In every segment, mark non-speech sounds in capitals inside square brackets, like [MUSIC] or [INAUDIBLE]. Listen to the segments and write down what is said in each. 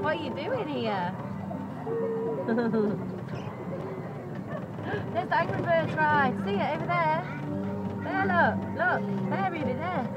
What are you doing here? [LAUGHS] There's the Angry Birds ride. See it over there? There, look. Look. There, Ruby, there.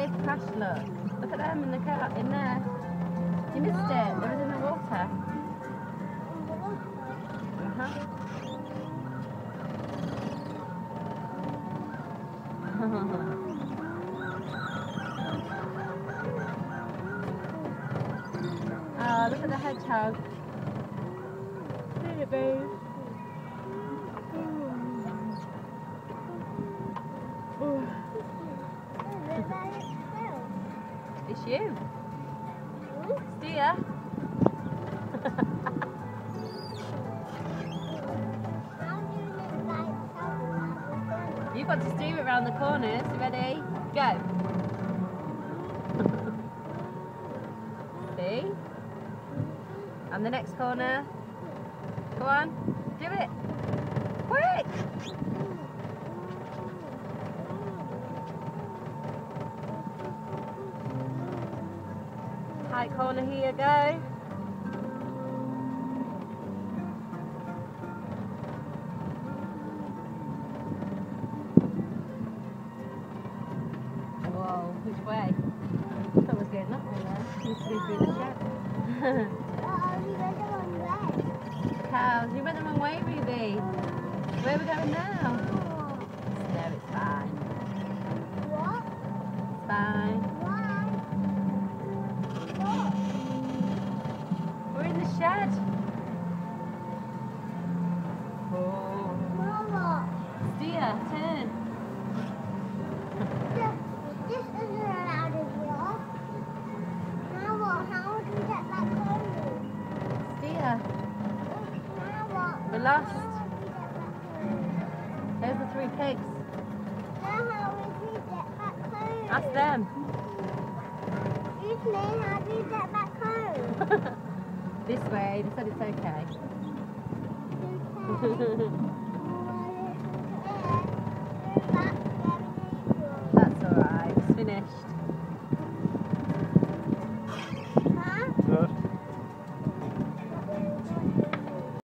Ruby, they've look. Look at them in the car, in there. You missed it. They was in the water. Uh-huh. oh, [LAUGHS] look at the hedgehog. See it, babe. It's you. It's Dia. [LAUGHS] You've got to steer it around the corners. Ready? Go. [LAUGHS] See? And the next corner. Go on. Do it. Quick! Tight corner here, go. Whoa, which way? That was going shed. Cows, you went the wrong way, Ruby. Where are we going now? Lost. There's the three pigs. Ask them. [LAUGHS] this way, they said it's okay. Okay. [LAUGHS]